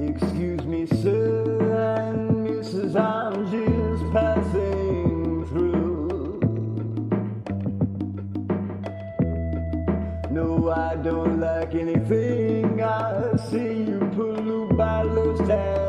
Excuse me, sir I'm just passing through. No, I don't like anything I see you pollute by lust and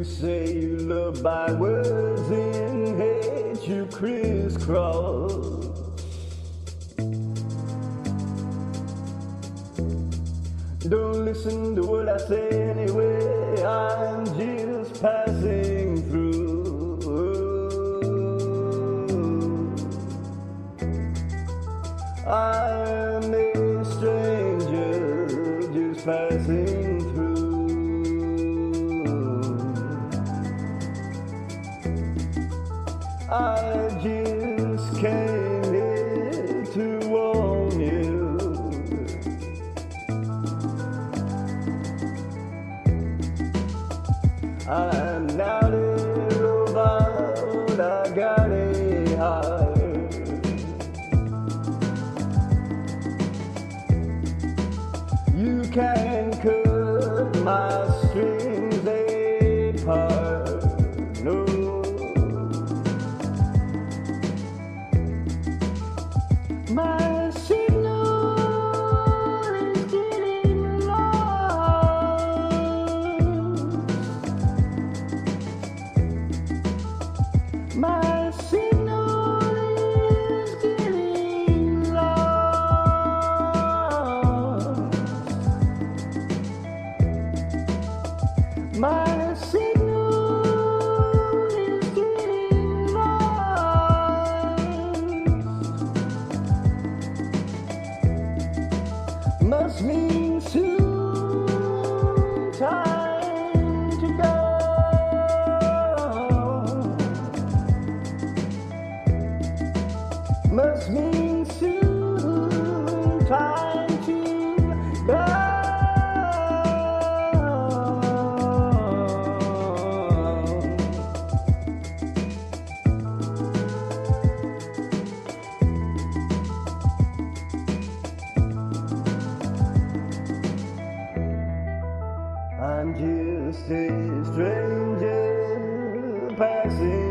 You say you love by words and hate you crisscross. Don't listen to what I say anyway. I'm just passing through. I'm a stranger just passing came here to warn you. I'm not a robot, I got a heart. You can cut my Must mean soon time to go. Must mean soon time rising.